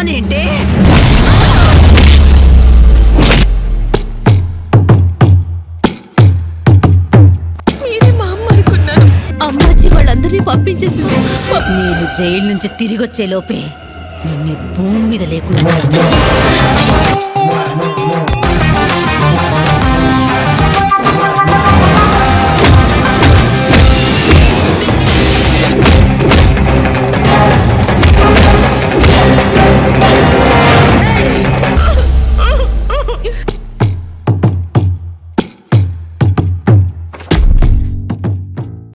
రమ్మనేంటే పంపించేసింది. నేను జైలు నుంచి తిరిగి వచ్చే లోపే నిన్నే భూమి మీద లేకుండా